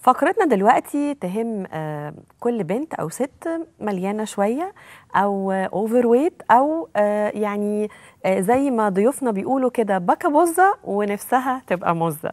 فقرتنا دلوقتي تهم آه، كل بنت أو ست مليانة شوية أو اوفر ويت أو آه، يعني آه، زي ما ضيوفنا بيقولوا كده بكا بوزة ونفسها تبقى مزه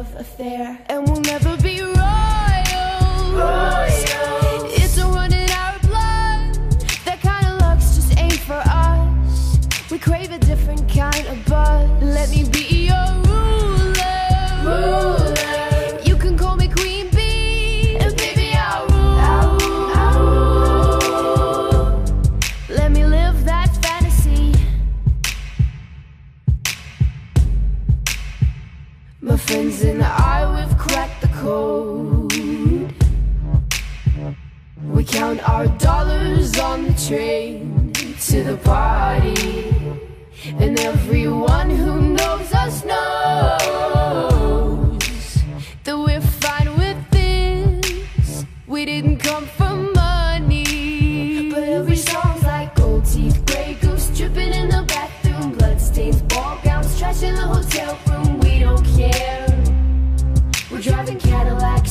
love affair, and we'll never be. My friends and I, we've cracked the code. We count our dollars on the train to the party. And everyone who knows us knows that we're fine with this. We didn't come for money. But every song's like gold teeth, gray goose dripping in the bathroom, bloodstains, ball gowns, trash in the hotel room.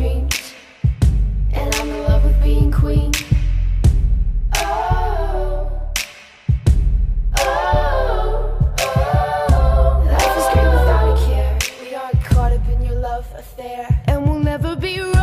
Dreamed, and I'm in love with being queen. Oh, oh, oh, affair, and we'll never be.